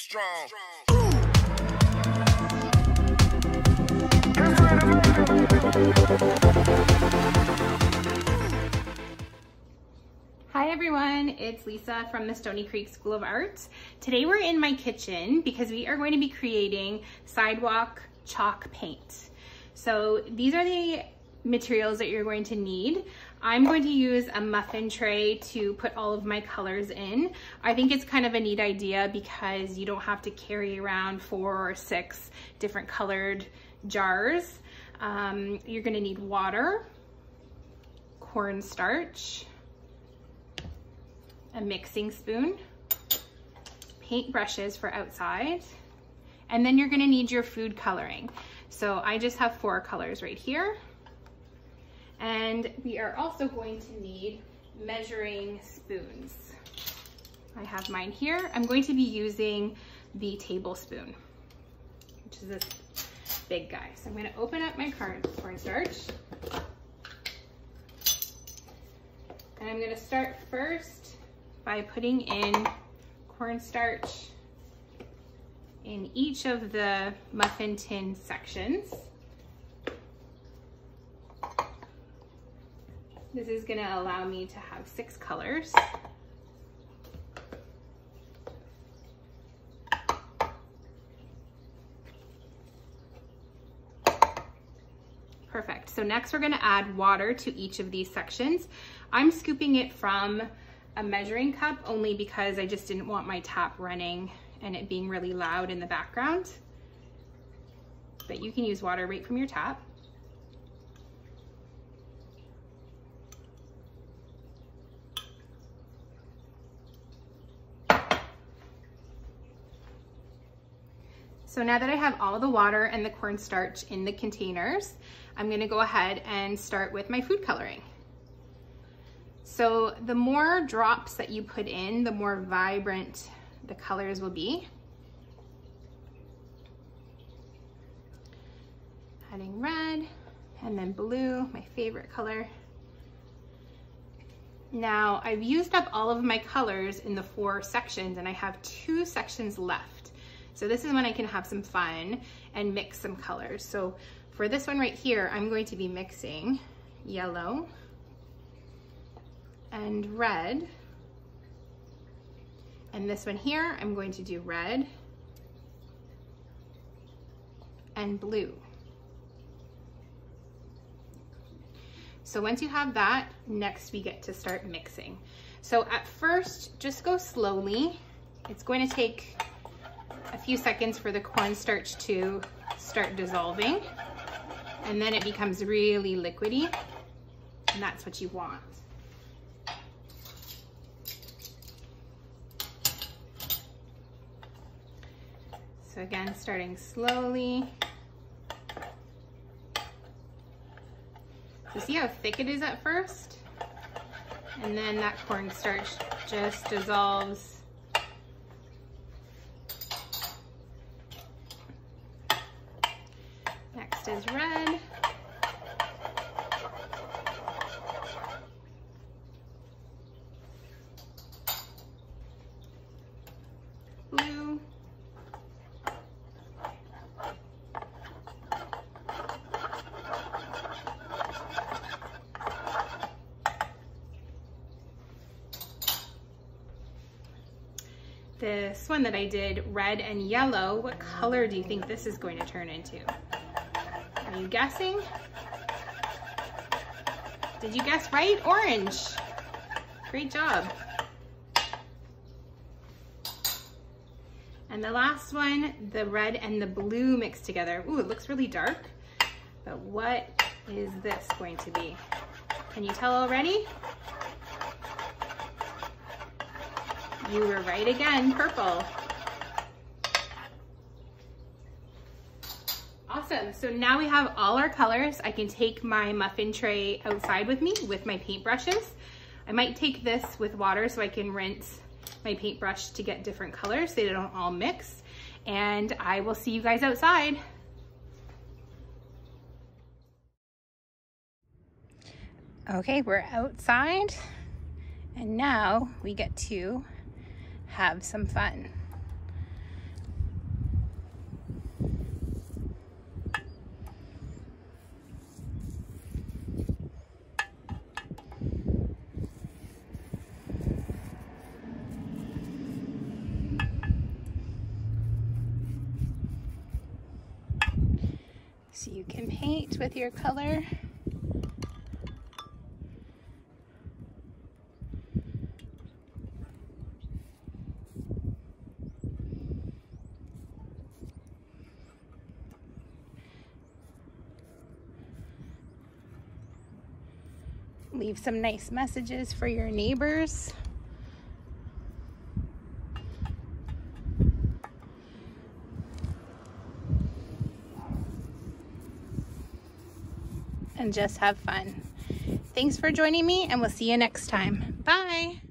strong. Hi everyone, it's Lisa from the Stoney Creek School of Arts. Today we're in my kitchen because we are going to be creating sidewalk chalk paint. So these are the materials that you're going to need. I'm going to use a muffin tray to put all of my colors in. I think it's kind of a neat idea because you don't have to carry around four or six different colored jars. Um, you're gonna need water, cornstarch, a mixing spoon, paint brushes for outside, and then you're gonna need your food coloring. So I just have four colors right here. And we are also going to need measuring spoons. I have mine here. I'm going to be using the tablespoon, which is this big guy. So I'm gonna open up my cornstarch. And I'm gonna start first by putting in cornstarch in each of the muffin tin sections. This is gonna allow me to have six colors. Perfect, so next we're gonna add water to each of these sections. I'm scooping it from a measuring cup only because I just didn't want my tap running and it being really loud in the background. But you can use water right from your tap. So now that I have all the water and the cornstarch in the containers, I'm gonna go ahead and start with my food coloring. So the more drops that you put in, the more vibrant the colors will be. Adding red and then blue, my favorite color. Now I've used up all of my colors in the four sections and I have two sections left. So this is when I can have some fun and mix some colors. So for this one right here, I'm going to be mixing yellow and red. And this one here, I'm going to do red and blue. So once you have that, next we get to start mixing. So at first, just go slowly. It's going to take a few seconds for the cornstarch to start dissolving. And then it becomes really liquidy. And that's what you want. So again, starting slowly. So see how thick it is at first? And then that cornstarch just dissolves Next is red. Blue. This one that I did, red and yellow, what color do you think this is going to turn into? Are you guessing? Did you guess right? Orange. Great job. And the last one, the red and the blue mixed together. Ooh, it looks really dark, but what is this going to be? Can you tell already? You were right again, purple. Awesome, so now we have all our colors. I can take my muffin tray outside with me with my paintbrushes. I might take this with water so I can rinse my paintbrush to get different colors so they don't all mix. And I will see you guys outside. Okay, we're outside and now we get to have some fun. You can paint with your color. Leave some nice messages for your neighbors. And just have fun. Thanks for joining me and we'll see you next time. Bye.